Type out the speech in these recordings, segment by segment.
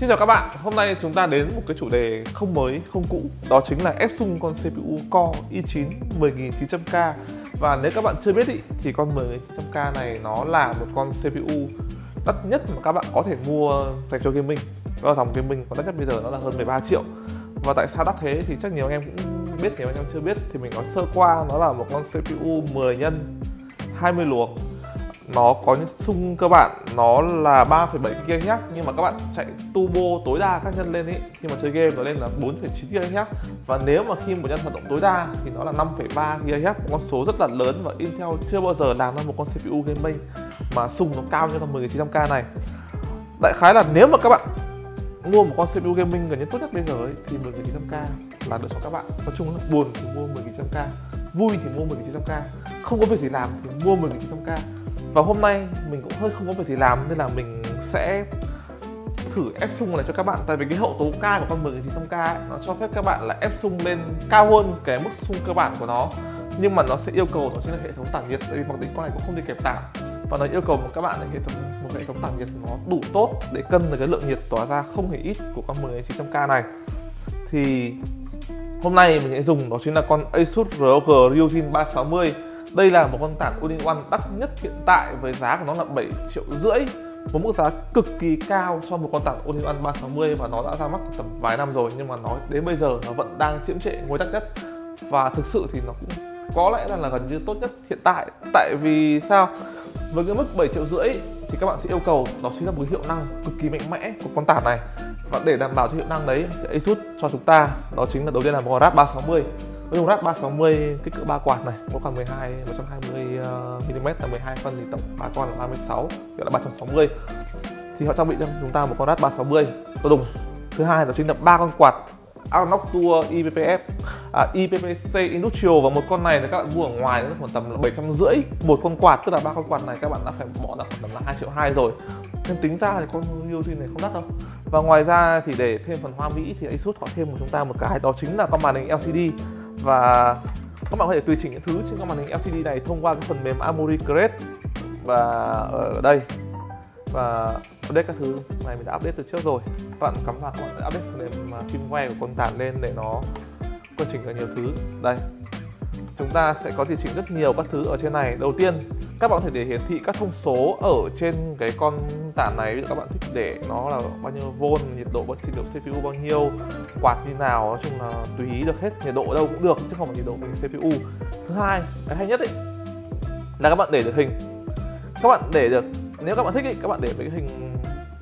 Xin chào các bạn, hôm nay chúng ta đến một cái chủ đề không mới, không cũ. Đó chính là ép sung con CPU Core i9 10900K Và nếu các bạn chưa biết ý, thì con 10900K này nó là một con CPU đắt nhất mà các bạn có thể mua dành cho gaming. Và dòng gaming có đắt nhất bây giờ nó là hơn 13 triệu. Và tại sao đắt thế thì chắc nhiều anh em cũng biết, nhiều anh em chưa biết. Thì mình nói sơ qua nó là một con CPU 10 nhân 20 luồng nó có những xung cơ bản nó là 3,7 GHz nhưng mà các bạn chạy turbo tối đa các nhân lên ý. Khi mà chơi game nó lên là 4,9 GHz và nếu mà khi một nhân hoạt động tối đa thì nó là 5,3 GHz một con số rất là lớn và Intel chưa bao giờ làm ra một con CPU gaming mà xung nó cao như con 10900K này. Đại khái là nếu mà các bạn mua một con CPU gaming gần như tốt nhất bây giờ ấy, thì 10900K là được cho các bạn. Nói chung là buồn thì mua 10900K vui thì mua 10900K không có việc gì làm thì mua 10900K và hôm nay mình cũng hơi không có việc gì làm nên là mình sẽ thử ép sung này cho các bạn. Tại vì cái hậu tố ca của con 10900K ca nó cho phép các bạn là ép sung lên cao hơn cái mức sung cơ bản của nó. Nhưng mà nó sẽ yêu cầu đó chính là hệ thống tản nhiệt, tại vì mặc định con này cũng không đi kèm tản và nó yêu cầu một các bạn là hệ thống, một hệ thống tản nhiệt nó đủ tốt để cân được cái lượng nhiệt tỏa ra không hề ít của con 10900K này. Thì hôm nay mình sẽ dùng, đó chính là con Asus ROG Ryujin 360 đây là một con tản all-in-one đắt nhất hiện tại với giá của nó là 7 triệu rưỡi. Một mức giá cực kỳ cao cho một con tản all-in-one 360 và nó đã ra mắt tầm vài năm rồi nhưng mà nó đến bây giờ nó vẫn đang chiếm trệ ngôi đắt nhất. Và thực sự thì nó cũng có lẽ là, là gần như tốt nhất hiện tại. Tại vì sao? Với cái mức 7 triệu rưỡi thì các bạn sẽ yêu cầu đó chính là một hiệu năng cực kỳ mạnh mẽ của con tản này. Và để đảm bảo cho hiệu năng đấy thì Asus cho chúng ta đó chính là đầu tiên là một RAD 360 với dùng rát 360 kích cỡ 3 quạt này có khoảng 12 120 mm là 12 phân thì tổng 3 con là 36 gọi là 360 thì họ trang bị cho chúng ta một con rát 360 to đùng thứ hai là chính là ba con quạt Anox Tour IPPF à, IPPC Industrial và một con này là các bạn mua ở ngoài nó khoảng tầm là 750 một con quạt tức là ba con quạt này các bạn đã phải bỏ ra khoảng tầm là 2 triệu 2 rồi. Nên tính ra thì con Ryujin này không đắt đâu. Và ngoài ra thì để thêm phần hoa mỹ thì Asus họ thêm của chúng ta một cái đó chính là con màn hình LCD và các bạn có thể tùy chỉnh những thứ trên các màn hình LCD này thông qua cái phần mềm Amori Create và ở đây, và update các thứ. Này mình đã update từ trước rồi. Các bạn cắm vào các bạn update phần mềm à, firmware của con tản lên để nó quân chỉnh được nhiều thứ. Đây chúng ta sẽ có điều chỉnh rất nhiều các thứ ở trên này. Đầu tiên các bạn có thể để hiển thị các thông số ở trên cái con tản này. Ví dụ các bạn thích để nó là bao nhiêu volt nhiệt độ vẫn xin được CPU bao nhiêu quạt như nào nói chung là tùy ý được hết nhiệt độ ở đâu cũng được chứ không phải nhiệt độ mình CPU thứ hai cái hay nhất ấy là các bạn để được hình. Các bạn để được nếu các bạn thích ý, các bạn để mấy cái hình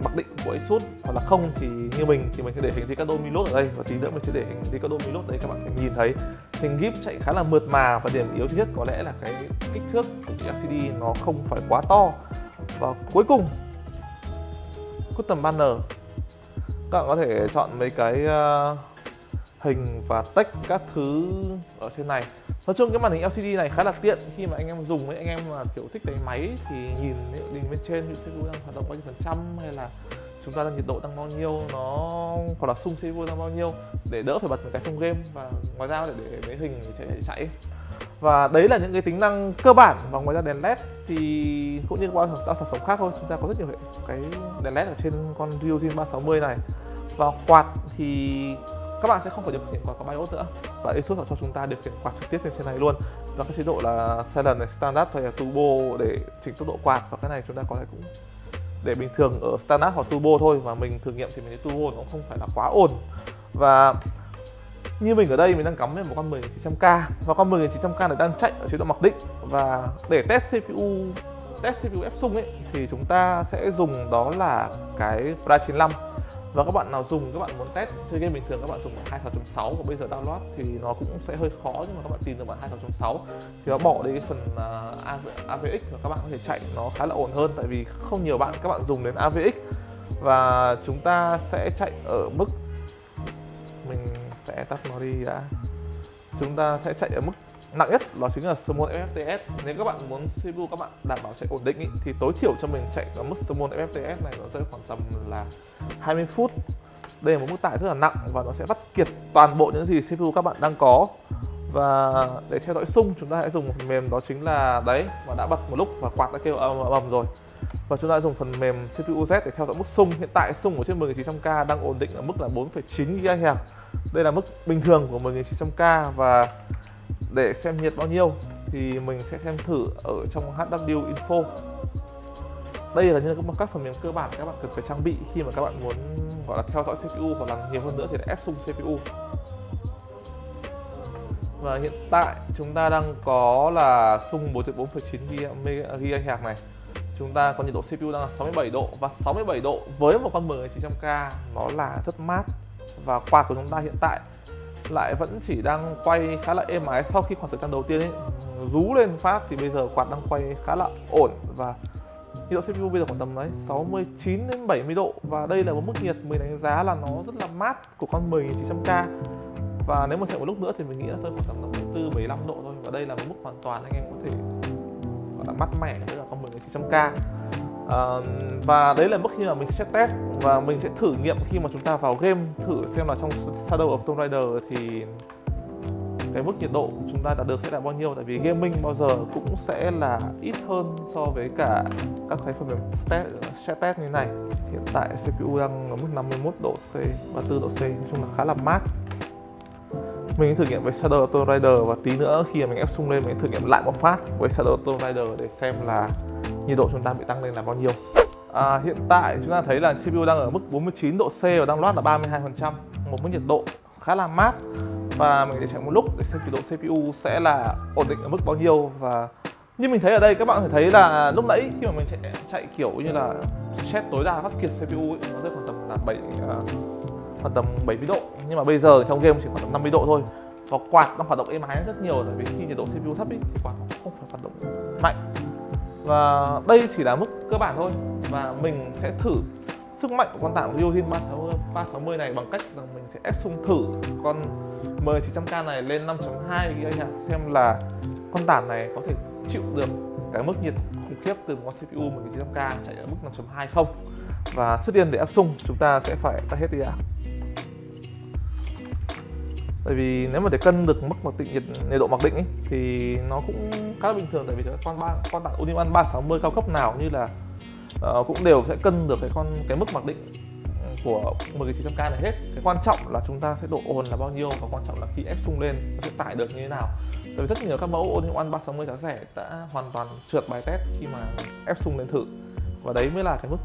mặc định của Asus hoặc là không thì như mình thì mình sẽ để hình Ricardo Milot ở đây và tí nữa mình sẽ để hình Ricardo Milot ở đây các bạn sẽ nhìn thấy. Hình gip chạy khá là mượt mà và điểm yếu thứ nhất có lẽ là cái kích thước của LCD nó không phải quá to. Và cuối cùng custom banner. Các bạn có thể chọn mấy cái uh, hình và text các thứ ở trên này nói chung cái màn hình LCD này khá là tiện. Khi mà anh em dùng ấy anh em mà kiểu thích cái máy thì nhìn định bên trên như CPU đang hoạt động bao nhiêu phần trăm hay là chúng ta đang nhiệt độ đang bao nhiêu nó hoặc là xung CPU đang bao nhiêu để đỡ phải bật một cái trong game và ngoài ra để để mấy hình để chạy, chạy. Và đấy là những cái tính năng cơ bản và ngoài ra đèn led thì cũng như qua các sản phẩm khác thôi chúng ta có rất nhiều cái đèn led ở trên con Ryzen 360 này. Và quạt thì các bạn sẽ không phải điều khiển quạt có BIOS nữa. Và Asus họ cho chúng ta điều khiển quạt trực tiếp lên trên này luôn. Và cái chế độ là silent này, standard hay là turbo để chỉnh tốc độ quạt. Và cái này chúng ta có thể cũng để bình thường ở standard hoặc turbo thôi. Và mình thử nghiệm thì mình thấy turbo nó cũng không phải là quá ồn và như mình ở đây, mình đang cắm lên một con 10900K và con 10900K này đang chạy ở chế độ mặc định. Và để test CPU test CPU ép sung ấy, thì chúng ta sẽ dùng đó là cái Fry 95 và các bạn nào dùng các bạn muốn test chơi game bình thường các bạn dùng 26.6 và bây giờ download thì nó cũng sẽ hơi khó nhưng mà các bạn tìm được bản 26.6 thì nó bỏ đi cái phần à, uh, AVX và các bạn có thể chạy nó khá là ổn hơn. Tại vì không nhiều bạn các bạn dùng đến AVX và chúng ta sẽ chạy ở mức mình sẽ tắt nó đi đã. Chúng ta sẽ chạy ở mức nặng nhất đó chính là Small FFTS nếu các bạn muốn CPU các bạn đảm bảo chạy ổn định ý, thì tối thiểu cho mình chạy ở mức Small FFTS này nó rơi khoảng tầm là 20 phút. Đây là một mức tải rất là nặng và nó sẽ vắt kiệt toàn bộ những gì CPU các bạn đang có. Và để theo dõi sung chúng ta hãy dùng một phần mềm đó chính là đấy và đã bật một lúc và quạt đã kêu ầm ầm rồi. Và chúng ta dùng phần mềm CPU Z để theo dõi mức sung. Hiện tại sung của trên 1900K đang ổn định ở mức là 4,9 GHz đây là mức bình thường của 10900K và để xem nhiệt bao nhiêu thì mình sẽ xem thử ở trong HW Info. Đây là những các phần mềm cơ bản các bạn cần phải trang bị khi mà các bạn muốn gọi là theo dõi CPU hoặc là nhiều hơn nữa thì là ép sung CPU và hiện tại chúng ta đang có là sung 4.4,9 GHz này. Chúng ta có nhiệt độ CPU đang là 67 độ và 67 độ với một con 10900K nó là rất mát. Và quạt của chúng ta hiện tại lại vẫn chỉ đang quay khá là êm ái sau khi khoảng thời gian đầu tiên ấy. Rú lên phát thì bây giờ quạt đang quay khá là ổn và nhiệt độ CPU bây giờ khoảng tầm đấy 69 đến 70 độ. Và đây là một mức nhiệt mình đánh giá là nó rất là mát của con 10900K và nếu mà chạy một lúc nữa thì mình nghĩ là rơi khoảng tầm 54 75 độ thôi. Và đây là một mức hoàn toàn anh em có thể, gọi là, mát mẻ với là con 10900K uh, và đấy là mức khi mà mình sẽ test và mình sẽ thử nghiệm khi mà chúng ta vào game thử xem là trong Shadow of Tomb Raider thì cái mức nhiệt độ chúng ta đạt được sẽ là bao nhiêu? Tại vì gaming bao giờ cũng sẽ là ít hơn so với cả các cái phần mềm test, test như này. Hiện tại CPU đang ở mức 51 độ C và 4 độ C nói chung là khá là mát mình thử nghiệm với Shadow Auto Rider và tí nữa khi mà mình ép sung lên mình thử nghiệm lại một phát với Shadow Auto Rider để xem là nhiệt độ chúng ta bị tăng lên là bao nhiêu. À, hiện tại chúng ta thấy là CPU đang ở mức 49 độ C và đang loát là 32% một mức nhiệt độ khá là mát. Và mình sẽ chạy một lúc để xem nhiệt độ CPU sẽ là ổn định ở mức bao nhiêu. Và như mình thấy ở đây các bạn có thể thấy là lúc nãy khi mà mình chạy, chạy kiểu như là set tối đa phát kiệt CPU ấy, nó rơi khoảng tầm là 7 uh, à, khoảng tầm 70 độ. Nhưng mà bây giờ trong game chỉ khoảng tầm 50 độ thôi. Và quạt đang hoạt động êm ái rất nhiều bởi vì khi nhiệt độ CPU thấp ý, thì quạt nó không phải hoạt động mạnh. Và đây chỉ là mức cơ bản thôi. Và mình sẽ thử sức mạnh của con tảng Ryujin 360, 360 này bằng cách là mình sẽ ép xung thử con 10900K này lên 5.2 GHz xem là con tản này có thể chịu được cái mức nhiệt khủng khiếp từ một con CPU 10900K chạy ở mức 5.2 không. Và trước tiên để áp xung chúng ta sẽ phải tắt hết đi ạ tại vì nếu mà để cân được mức mặc định nhiệt nhiệt độ mặc định ấy, thì nó cũng khá là bình thường tại vì con ba con tản Uniman 360 cao cấp nào như là uh, cũng đều sẽ cân được cái con cái mức mặc định của 1900k này hết. Cái quan trọng là chúng ta sẽ độ ồn là bao nhiêu và quan trọng là khi ép sung lên nó sẽ tải được như thế nào. Tại vì rất nhiều các mẫu All One 360 giá rẻ đã hoàn toàn trượt bài test khi mà ép sung lên thử. Và đấy mới là cái mức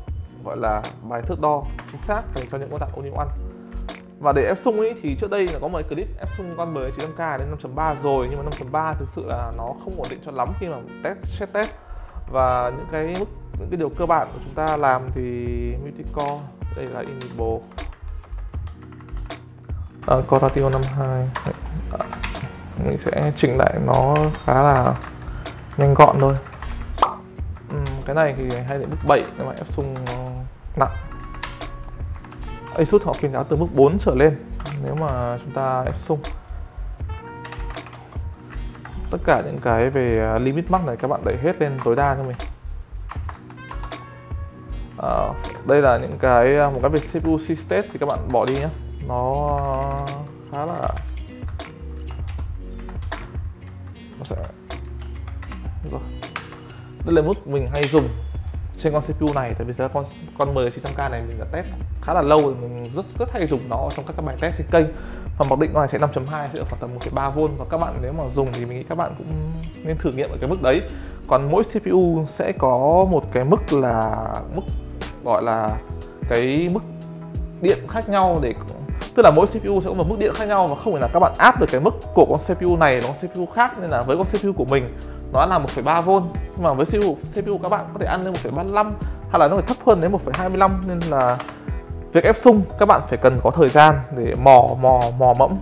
gọi là bài thước đo chính xác dành cho những con đạn Unimon và để ép sung ấy thì trước đây là có một clip ép sung con 10900K đến 5.3 rồi nhưng mà 5.3 thực sự là nó không ổn định cho lắm khi mà test set test. Và những cái mức những cái điều cơ bản của chúng ta làm thì multicore đây là enable à, core ratio 52 à, mình sẽ chỉnh lại nó khá là nhanh gọn thôi. Uhm, cái này thì hay để mức 7 nhưng mà ép sung nó nặng. Asus họ khuyến cáo từ mức 4 trở lên nếu mà chúng ta ép sung tất cả những cái về à, limit max này các bạn đẩy hết lên tối đa cho mình. À, đây là những cái à, một cái về CPU state thì các bạn bỏ đi nhé nó khá là nó sẽ rồi. Đây là mức mình hay dùng trên con CPU này tại vì là con con 10900K này mình đã test khá là lâu rồi mình rất rất hay dùng nó trong các, các bài test trên kênh. Và mặc định ngoài chạy 5.2 sẽ ở khoảng tầm 1,3V và các bạn nếu mà dùng thì mình nghĩ các bạn cũng nên thử nghiệm ở cái mức đấy. Còn mỗi CPU sẽ có một cái mức là mức gọi là cái mức điện khác nhau để tức là mỗi CPU sẽ có một mức điện khác nhau và không phải là các bạn áp được cái mức của con CPU này nó con CPU khác nên là với con CPU của mình nó là 1,3V nhưng mà với CPU CPU các bạn có thể ăn lên 1,35 hay là nó phải thấp hơn đến 1,25 nên là việc ép sung các bạn phải cần có thời gian để mò mò mò mẫm.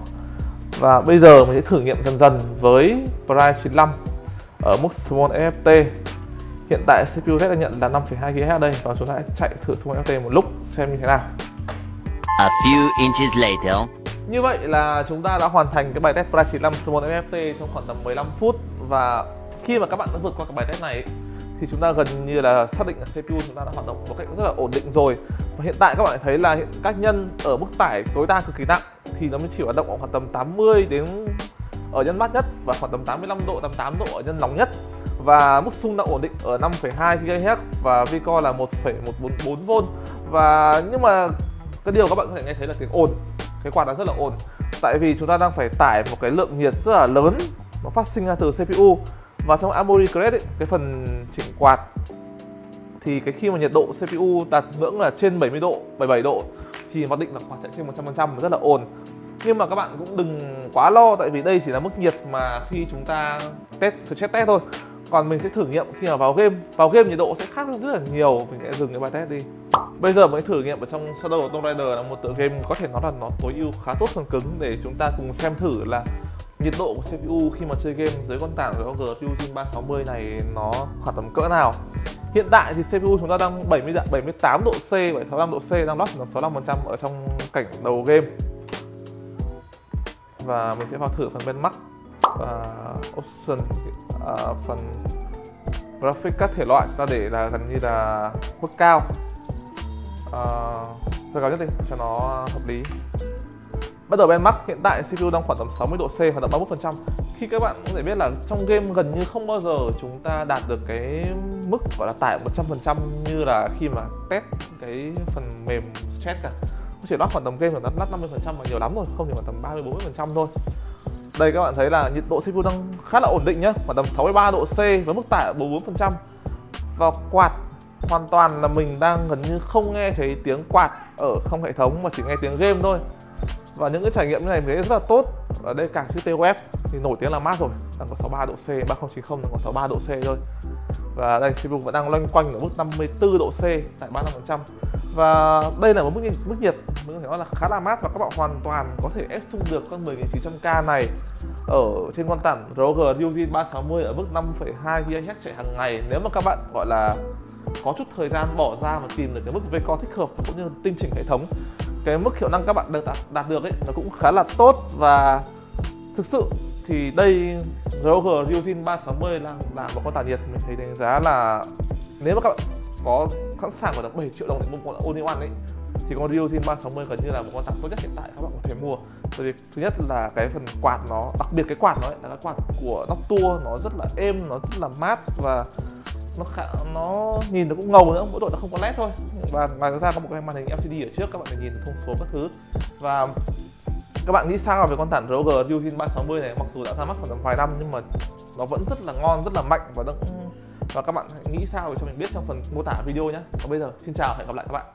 Và bây giờ mình sẽ thử nghiệm dần dần với Prime 95 ở mức Small FFT Hiện tại CPU Z đã nhận là 5,2 GHz đây và chúng ta hãy chạy thử Small FFT một lúc xem như thế nào. A few inches later. Như vậy là chúng ta đã hoàn thành cái bài test Prime 95 Small FFT trong khoảng tầm 15 phút. Và khi mà các bạn đã vượt qua cái bài test này thì chúng ta gần như là xác định là CPU chúng ta đã hoạt động một cách rất là ổn định rồi. Và hiện tại các bạn thấy là các nhân ở mức tải tối đa cực kỳ nặng thì nó mới chỉ hoạt động ở khoảng tầm 80 đến ở nhân mát nhất và khoảng tầm 85 độ 88 độ ở nhân nóng nhất. Và mức xung đã ổn định ở 5,2 GHz và Vico là 1,144V và nhưng mà cái điều các bạn có thể nghe thấy là tiếng ồn cái quạt nó rất là ồn. Tại vì chúng ta đang phải tải một cái lượng nhiệt rất là lớn nó phát sinh ra từ CPU và trong Amori Credit cái phần quạt, thì cái khi mà nhiệt độ CPU đạt ngưỡng là trên 70 độ 77 độ, thì mặc định là quạt chạy trên 100% rất là ổn nhưng mà các bạn cũng đừng quá lo, tại vì đây chỉ là mức nhiệt mà khi chúng ta test, stress test thôi. Còn mình sẽ thử nghiệm khi mà vào game. Vào game nhiệt độ sẽ khác rất là nhiều. Mình sẽ dừng cái bài test đi. Bây giờ mới thử nghiệm ở trong Shadow of Tomb Raider là một tựa game có thể nói là nó tối ưu, khá tốt phần cứng để chúng ta cùng xem thử là nhiệt độ của CPU khi mà chơi game dưới con tảng ROG Fusion 360 này nó khoảng tầm cỡ nào? Hiện tại thì CPU chúng ta đang 70 78 độ C, 75 độ C đang lock tầm 65% ở trong cảnh đầu game. Và mình sẽ vào thử phần bên mắt và option uh, phần graphic các thể loại ta để là gần như là mức cao. Uh, cao nhất đi cho nó hợp lý bắt đầu bên mắt hiện tại CPU đang khoảng tầm 60 độ C khoảng tầm 31% khi các bạn có thể biết là trong game gần như không bao giờ chúng ta đạt được cái mức gọi là tải 100% như là khi mà test cái phần mềm stress cả. Nó chỉ lót khoảng tầm game là lát 50% mà nhiều lắm rồi, không thì khoảng tầm 30 40% thôi. Đây các bạn thấy là nhiệt độ CPU đang khá là ổn định nhá, khoảng tầm 63 độ C với mức tải 44% và quạt hoàn toàn là mình đang gần như không nghe thấy tiếng quạt ở không hệ thống mà chỉ nghe tiếng game thôi và những cái trải nghiệm như này mình thấy rất là tốt. Ở đây cả chữ T web thì nổi tiếng là mát rồi đang có 63 độ C 3090 đang có 63 độ C thôi. Và đây CPU vẫn đang loanh quanh ở mức 54 độ C tại 35% và đây là một mức nhiệt, mức nhiệt mình có thể nói là khá là mát và các bạn hoàn toàn có thể ép xung được con 10900K này. Ở trên con tản ROG Ryzen 360 ở mức 5,2 GHz chạy hàng ngày. Nếu mà các bạn gọi là có chút thời gian bỏ ra mà tìm được cái mức VCO thích hợp cũng như tinh chỉnh hệ thống. Cái mức hiệu năng các bạn đạt, đạt được ấy nó cũng khá là tốt và thực sự thì đây ROG ryujin 360 là là một con tản nhiệt. Mình thấy đánh giá là nếu mà các bạn có sẵn sàng của 7 triệu đồng để mua con Only One ấy thì con ryujin 360 gần như là một con tản tốt nhất hiện tại các bạn có thể mua bởi vì thứ nhất là cái phần quạt nó đặc biệt cái quạt nó ấy, là cái quạt của Noctua nó rất là êm nó rất là mát và nó khá, nó nhìn nó cũng ngầu nữa mỗi đội nó không có led thôi. Và ngoài ra có một cái màn hình LCD ở trước các bạn để nhìn thông số các thứ. Và các bạn nghĩ sao về con tản ROG Ryzen 360 này? Mặc dù đã ra mắt khoảng tầm vài năm nhưng mà nó vẫn rất là ngon rất là mạnh và vẫn và các bạn hãy nghĩ sao để cho mình biết trong phần mô tả video nhé còn bây giờ xin chào hẹn gặp lại các bạn.